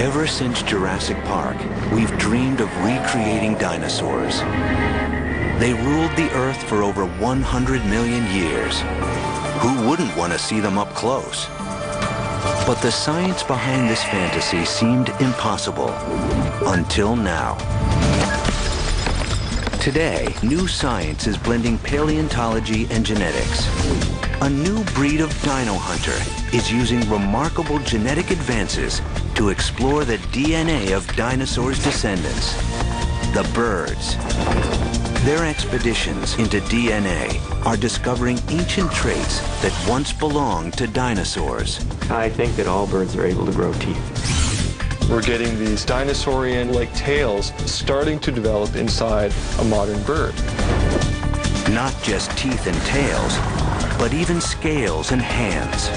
Ever since Jurassic Park, we've dreamed of recreating dinosaurs. They ruled the Earth for over 100 million years. Who wouldn't want to see them up close? But the science behind this fantasy seemed impossible until now. Today, new science is blending paleontology and genetics. A new breed of dino hunter is using remarkable genetic advances to explore the DNA of dinosaurs' descendants, the birds. Their expeditions into DNA are discovering ancient traits that once belonged to dinosaurs. I think that all birds are able to grow teeth. We're getting these dinosaurian-like tails starting to develop inside a modern bird. Not just teeth and tails, but even scales and hands.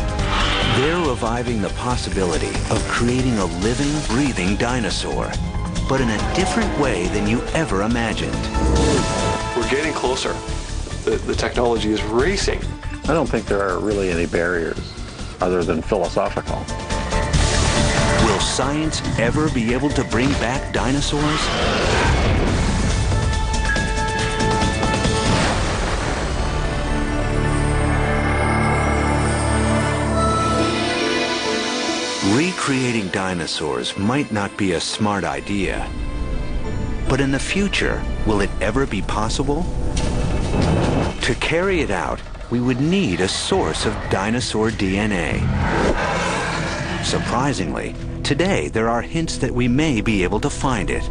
They're reviving the possibility of creating a living, breathing dinosaur, but in a different way than you ever imagined. We're getting closer. The, the technology is racing. I don't think there are really any barriers other than philosophical. Will science ever be able to bring back dinosaurs? Recreating dinosaurs might not be a smart idea. But in the future, will it ever be possible? To carry it out, we would need a source of dinosaur DNA. Surprisingly, today there are hints that we may be able to find it.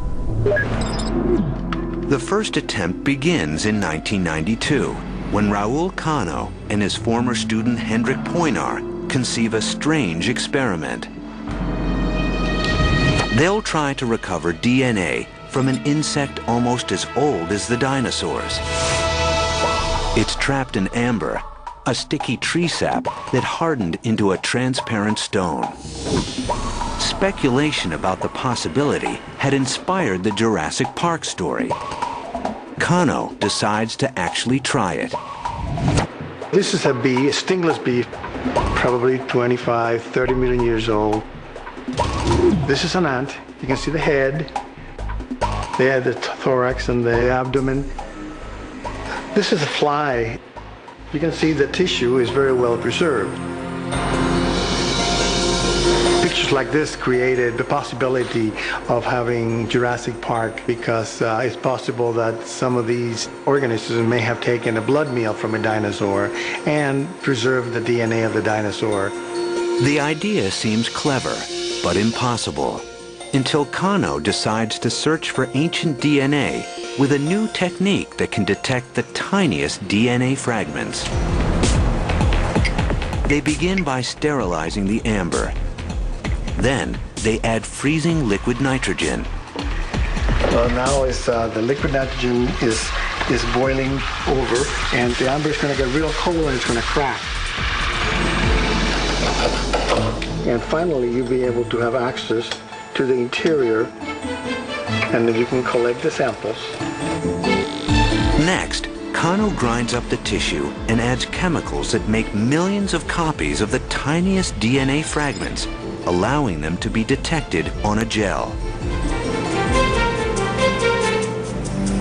The first attempt begins in 1992 when Raul Cano and his former student Hendrik Poinar conceive a strange experiment. They'll try to recover DNA from an insect almost as old as the dinosaurs. It's trapped in amber, a sticky tree sap that hardened into a transparent stone. Speculation about the possibility had inspired the Jurassic Park story. Cano decides to actually try it. This is a bee, a stingless bee, probably 25, 30 million years old. This is an ant. You can see the head. They the thorax and the abdomen. This is a fly. You can see the tissue is very well preserved. Pictures like this created the possibility of having Jurassic Park because uh, it's possible that some of these organisms may have taken a blood meal from a dinosaur and preserved the DNA of the dinosaur. The idea seems clever, but impossible, until Cano decides to search for ancient DNA with a new technique that can detect the tiniest DNA fragments. They begin by sterilizing the amber. Then they add freezing liquid nitrogen. Well, now uh, the liquid nitrogen is is boiling over, and the amber is going to get real cold and it's going to crack. And finally, you'll be able to have access to the interior, and then you can collect the samples. Next, Cano grinds up the tissue and adds chemicals that make millions of copies of the tiniest DNA fragments, allowing them to be detected on a gel.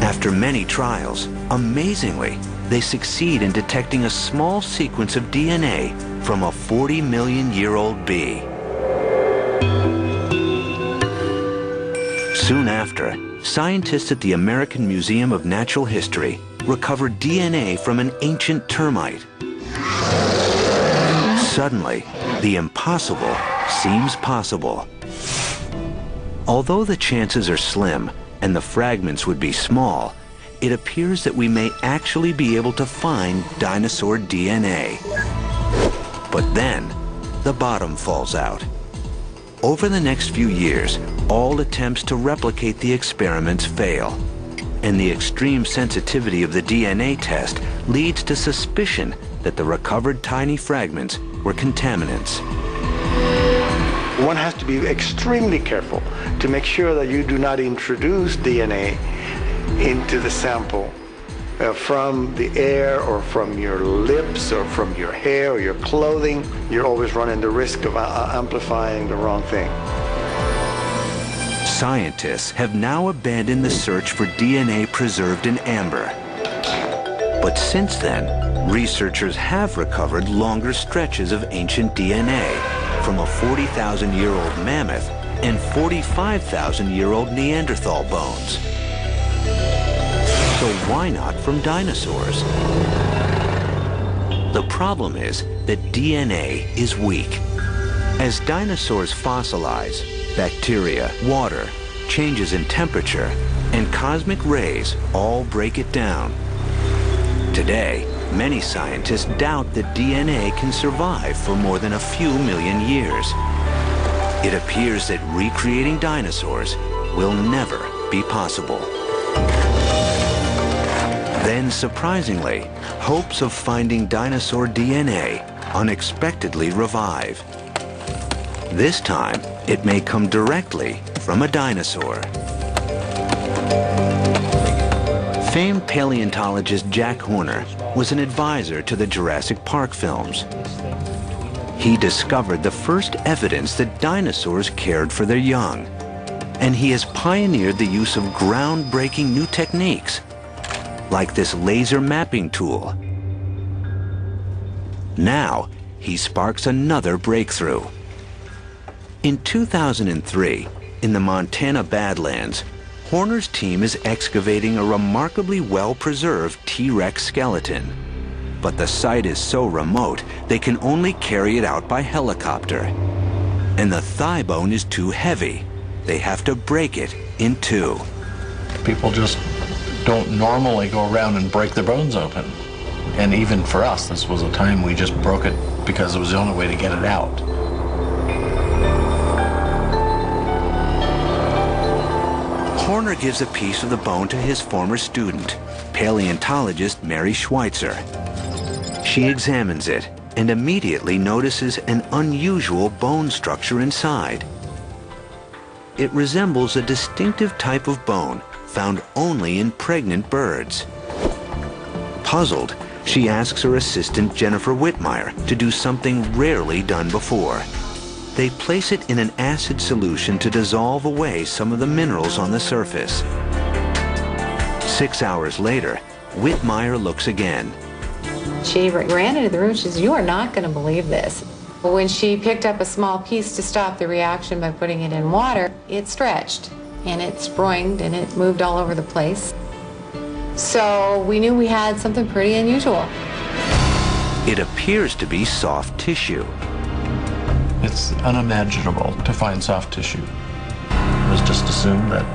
After many trials, amazingly, they succeed in detecting a small sequence of DNA from a 40 million year old bee. Soon after, scientists at the American Museum of Natural History recovered DNA from an ancient termite. Suddenly, the impossible seems possible. Although the chances are slim and the fragments would be small, it appears that we may actually be able to find dinosaur DNA. But then, the bottom falls out. Over the next few years, all attempts to replicate the experiments fail. And the extreme sensitivity of the DNA test leads to suspicion that the recovered tiny fragments were contaminants. One has to be extremely careful to make sure that you do not introduce DNA into the sample uh, from the air or from your lips or from your hair or your clothing. You're always running the risk of uh, amplifying the wrong thing. Scientists have now abandoned the search for DNA preserved in amber. But since then, researchers have recovered longer stretches of ancient DNA from a 40,000-year-old mammoth and 45,000-year-old Neanderthal bones. So why not from dinosaurs? The problem is that DNA is weak. As dinosaurs fossilize, bacteria, water, changes in temperature, and cosmic rays all break it down. Today, many scientists doubt that DNA can survive for more than a few million years. It appears that recreating dinosaurs will never be possible. Then, surprisingly, hopes of finding dinosaur DNA unexpectedly revive. This time, it may come directly from a dinosaur. Famed paleontologist Jack Horner was an advisor to the Jurassic Park films. He discovered the first evidence that dinosaurs cared for their young. And he has pioneered the use of groundbreaking new techniques, like this laser mapping tool. Now, he sparks another breakthrough. In 2003, in the Montana Badlands, Horner's team is excavating a remarkably well-preserved T-Rex skeleton but the site is so remote they can only carry it out by helicopter. And the thigh bone is too heavy. They have to break it in two. People just don't normally go around and break their bones open. And even for us, this was a time we just broke it because it was the only way to get it out. Horner gives a piece of the bone to his former student, paleontologist Mary Schweitzer. She examines it and immediately notices an unusual bone structure inside. It resembles a distinctive type of bone found only in pregnant birds. Puzzled, she asks her assistant Jennifer Wittmeyer to do something rarely done before. They place it in an acid solution to dissolve away some of the minerals on the surface. Six hours later, Wittmeyer looks again she ran into the room. She says, You are not going to believe this. When she picked up a small piece to stop the reaction by putting it in water, it stretched and it sproinged and it moved all over the place. So we knew we had something pretty unusual. It appears to be soft tissue. It's unimaginable to find soft tissue. It was just assumed that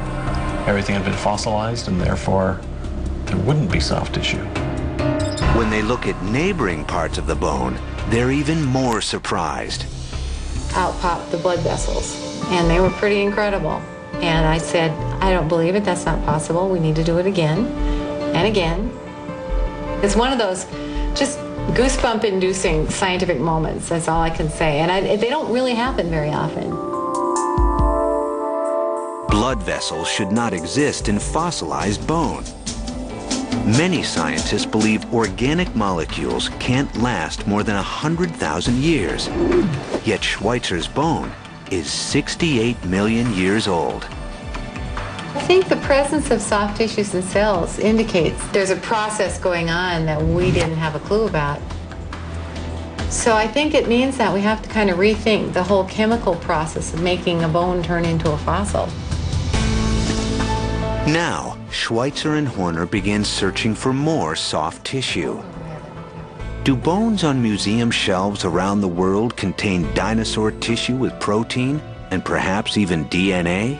everything had been fossilized and therefore there wouldn't be soft tissue. When they look at neighboring parts of the bone, they're even more surprised. Out popped the blood vessels, and they were pretty incredible. And I said, I don't believe it. That's not possible. We need to do it again and again. It's one of those just goosebump inducing scientific moments. That's all I can say. And I, they don't really happen very often. Blood vessels should not exist in fossilized bone. Many scientists believe organic molecules can't last more than 100,000 years. Yet Schweitzer's bone is 68 million years old. I think the presence of soft tissues and cells indicates there's a process going on that we didn't have a clue about. So I think it means that we have to kind of rethink the whole chemical process of making a bone turn into a fossil. Now, Schweitzer and Horner begin searching for more soft tissue. Do bones on museum shelves around the world contain dinosaur tissue with protein and perhaps even DNA?